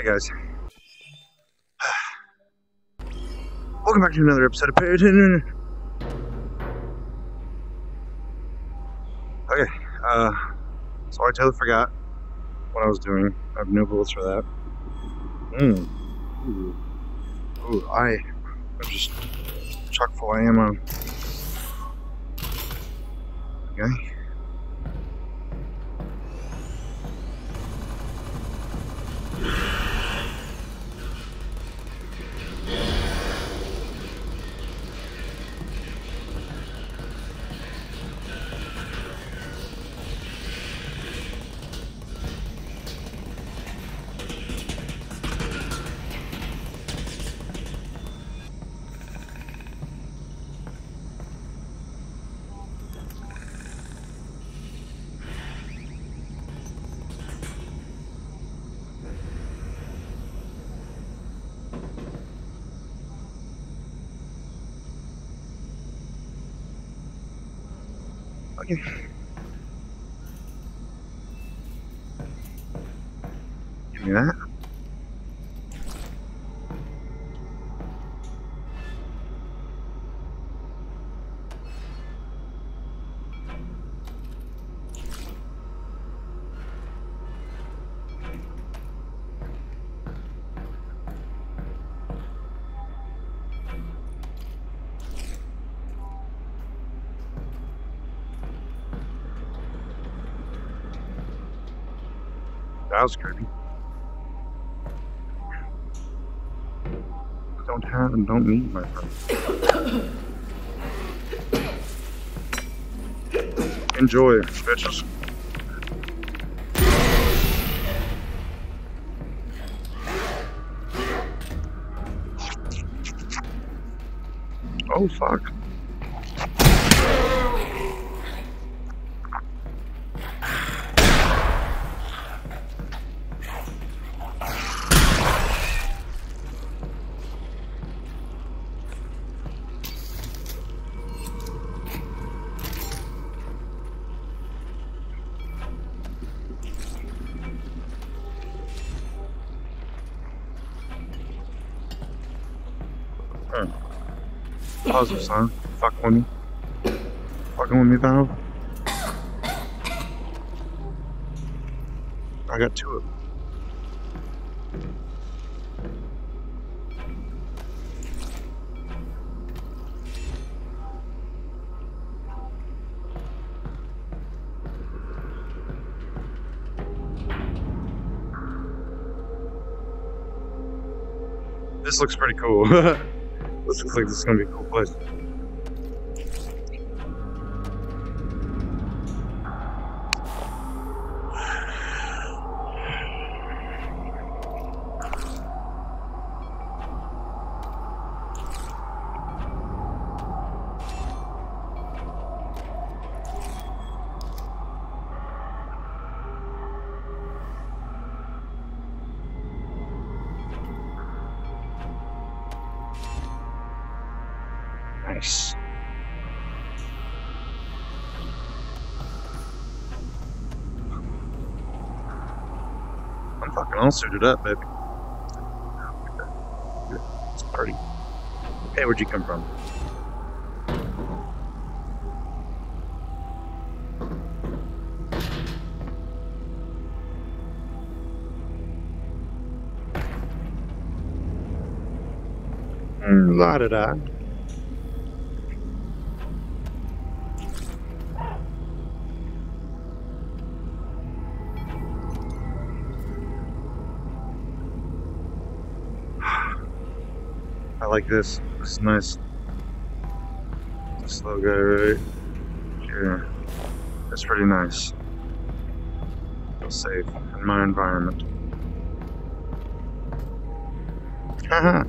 Hey guys. Welcome back to another episode of Pay Attention. Okay, uh, so I totally forgot what I was doing. I have no bullets for that. Mmm. Ooh. Ooh, I am just chock full of ammo. Okay. Give me that. Was creepy. Don't have and don't need, my friend. Enjoy, bitches. Oh, fuck. Positive, son. Fuck with me. Fucking with me. I got two of them. This looks pretty cool. this looks like this is gonna be a cool place. Fucking all suited up, baby. It's party. Hey, where'd you come from? Mm, La da da. Like this. This is nice. Little guy right here. That's pretty nice. Feel safe in my environment. Haha.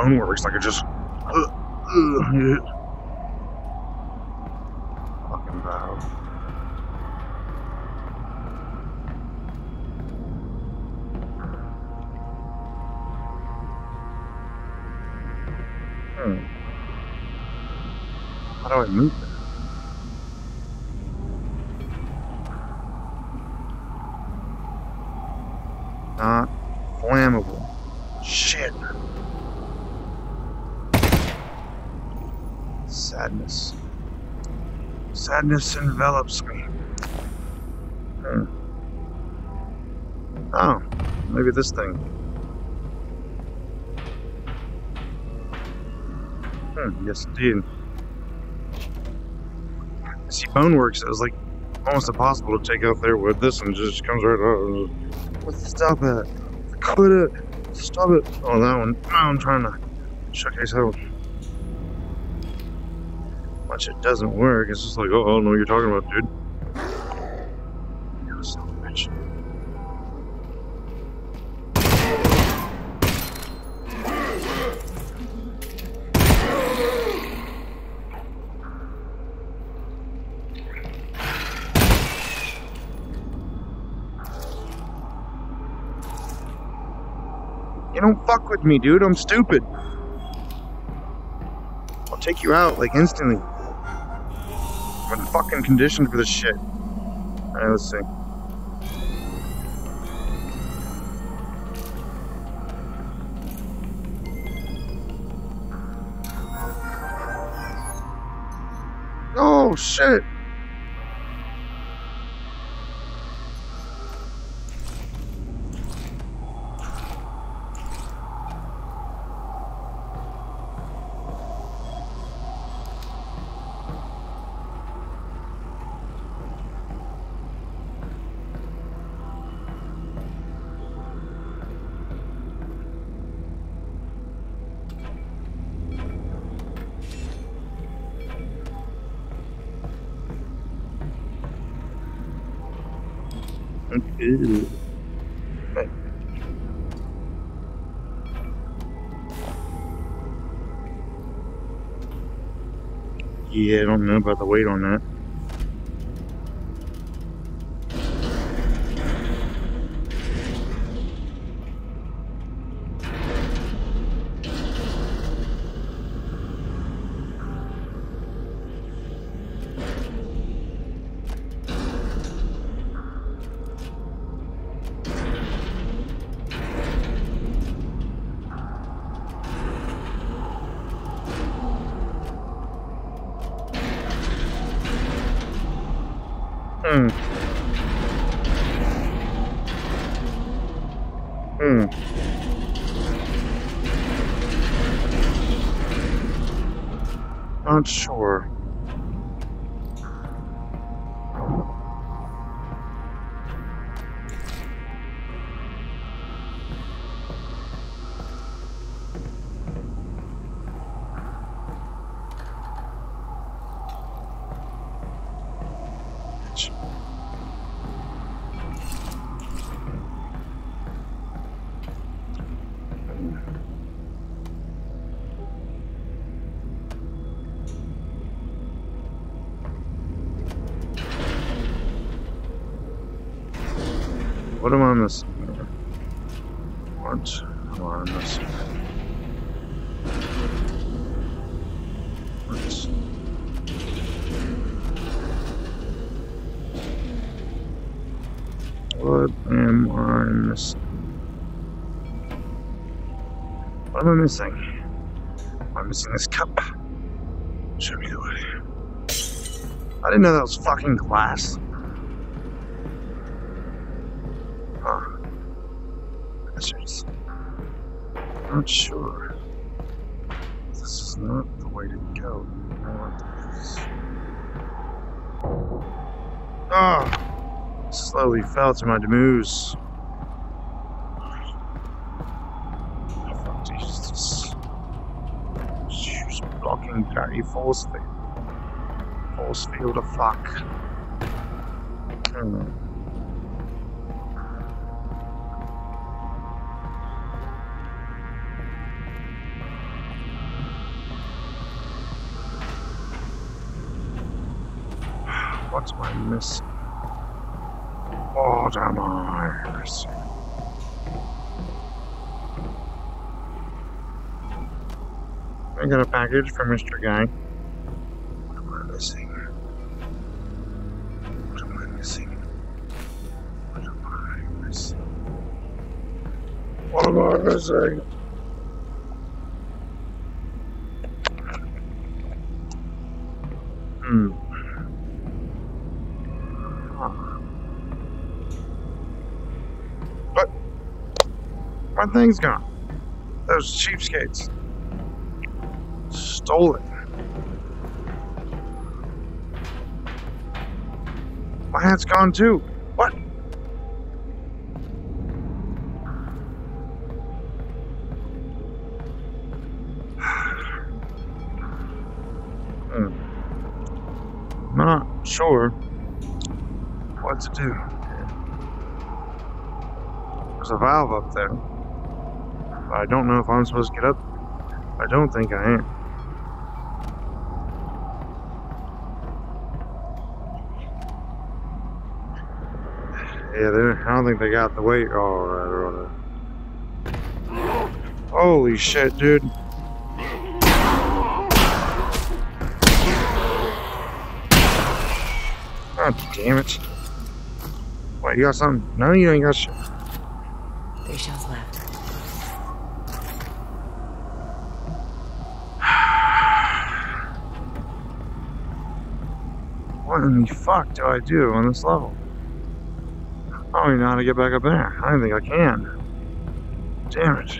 tongue where it looks like it just uh, uh, hit. Fucking bad. Hmm. How do I move this? Sadness envelops me. Hmm. Oh, maybe this thing. Hmm, yes indeed. See, Boneworks, it was like almost impossible to take out there with this and just comes right out. Stop it. Quit it. Stop it. Oh, that one. I'm trying to showcase how much it doesn't work. It's just like, oh, I don't know what you're talking about, dude. You son of a. You don't fuck with me, dude. I'm stupid. I'll take you out, like, instantly. I'm fucking conditioned for this shit. Alright, let's see. Oh, shit. Yeah, I don't know about the weight on that. Not sure. What am I missing? What am I missing? What? Am I missing? What am I missing? Am missing this cup? Show me the way. I didn't know that was fucking glass. Bastards. Not sure. This is not the way to go. I. Ah! Slowly fell to my demise. Oh, fuck, Jesus. She's blocking bloody force field. Force field of fuck. Hmm. What am I missing? What am I missing? I got a package from Mr. Guy. missing? What am I missing? What am I missing? What am I missing? My thing's gone. Those cheapskates stole it. My hat's gone too. What? hmm. Not sure what to do. There's a valve up there. I don't know if I'm supposed to get up. I don't think I am. Yeah, they I don't think they got the weight all right on it. Holy shit, dude. God damn it. What, you got something? No, you ain't got shit. Three shells left. What in the fuck do I do on this level? I don't even know how to get back up there. I don't think I can. Damn it.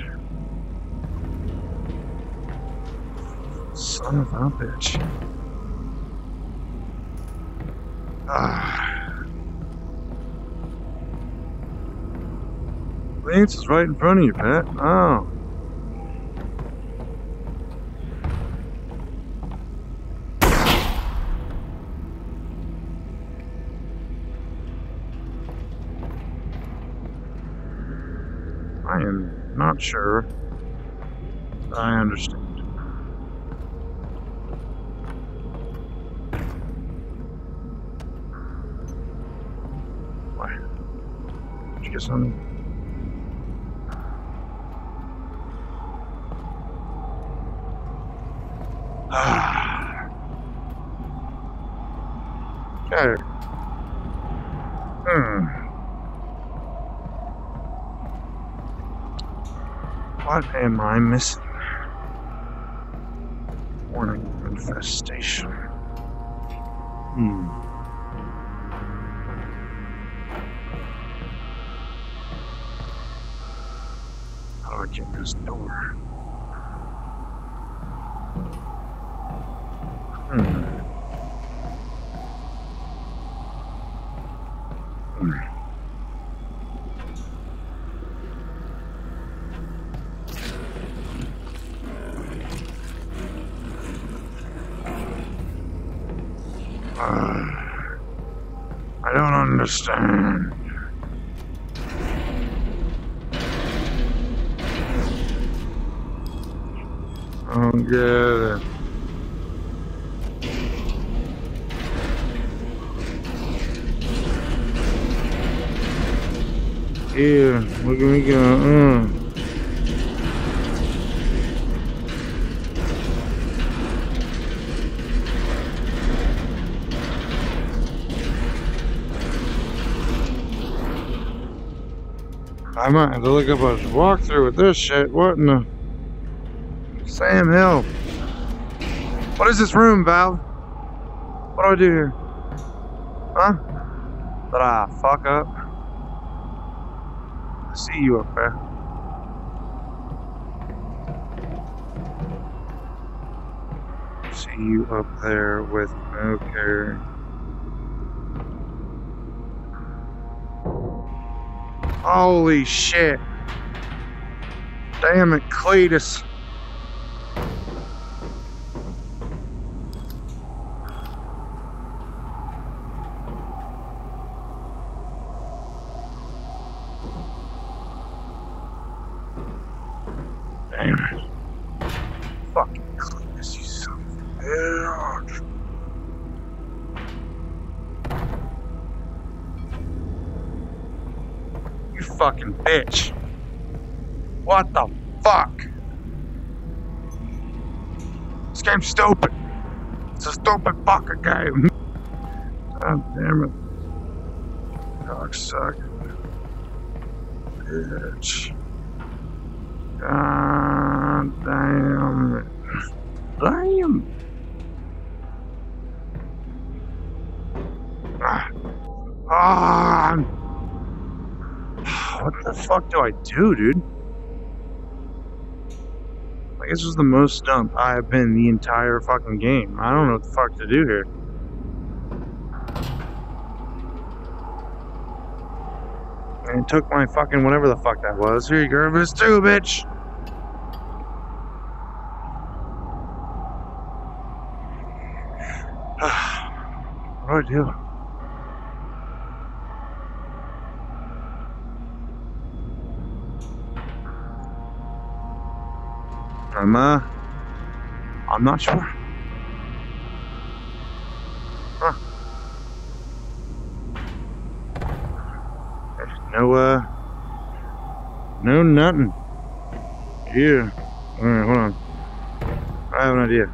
Son of a bitch. Ah. Lance is right in front of you, Pat. Oh. I am not sure. I understand. Why? Did you get something? Ah. Okay. Hmm. What am I missing? Warning infestation. Hmm. How do I get this door? Hmm. Understand. Get it. Yeah, look at me go. I might have to look up a walkthrough with this shit. What in the Sam Hill? What is this room, Val? What do I do here? Huh? Did I fuck up? I see you up there. See you up there with okay. Holy shit. Damn it, Cletus. Damn it. Fucking Cletus, you son of a bitch. Fucking bitch. What the fuck? This game's stupid. It's a stupid fucking game. God damn it. Cocksucker. Bitch. God damn it. Damn. Ah. Ah. What the fuck do I do, dude? Like, this was the most stumped I have been the entire fucking game. I don't know what the fuck to do here. And it took my fucking whatever the fuck that was. Here you go, this too, bitch. what do I do? I'm uh I'm not sure. Huh. There's no uh no nothing. Yeah. Alright, hold on. I have an idea.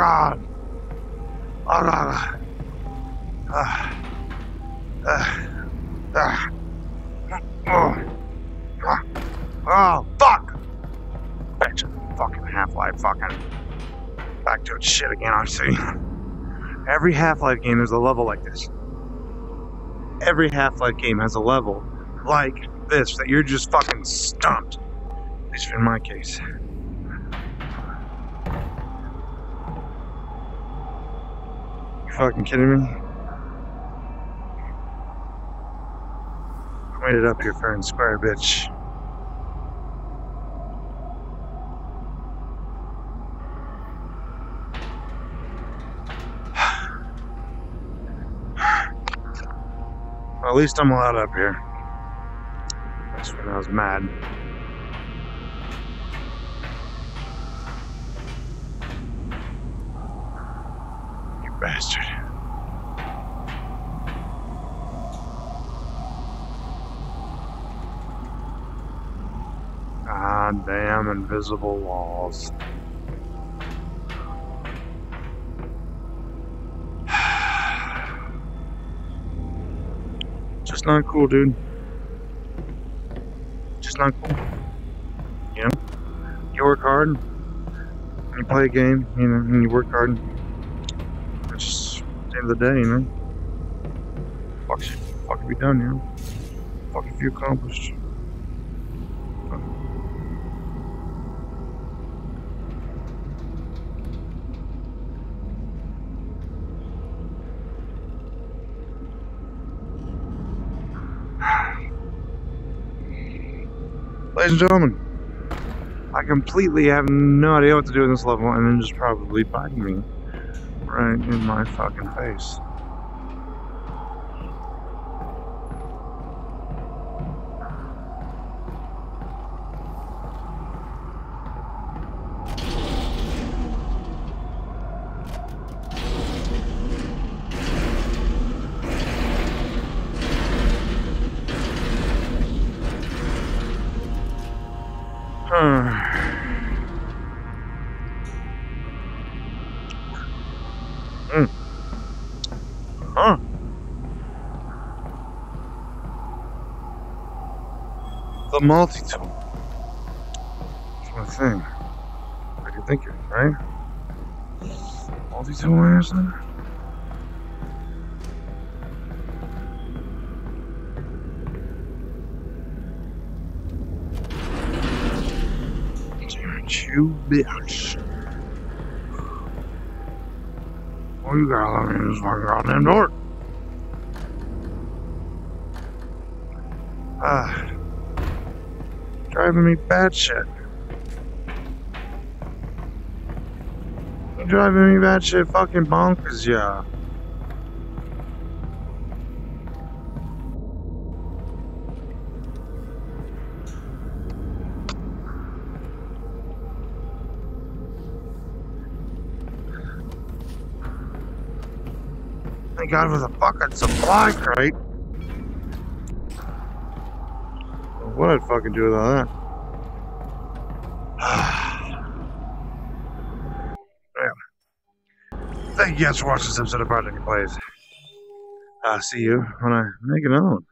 Oh, God. Ah. Ah. Ah. Oh. Ah. Oh, fuck! Bitch, fucking Half-Life fucking back to its shit again, I see. Every Half-Life game has a level like this. Every Half-Life game has a level like this that you're just fucking stumped. At least in my case. Fucking kidding me? I it up here fair and square, bitch. At least I'm allowed up here. That's when I was mad. Bastard. God damn invisible walls. Just not cool, dude. Just not cool. You know? You work hard, you play a game, you know, and you work hard. End of the day, you know. Fuck, fuck you done, you know. Fuck if you accomplished. Ladies and gentlemen, I completely have no idea what to do in this level, and then just probably biting me right in my fucking face. The multi-tool. That's my thing. What do you think, right? Multi-tool Anderson? You bitch. Well, you gotta let me just fucking goddamn door. Ah driving me batshit. You're driving me batshit fucking bonkers, yeah. Thank God for the fucking supply crate. What I'd fucking do without that. You guys for watching this episode of Project Plays. I'll see you when I make another one.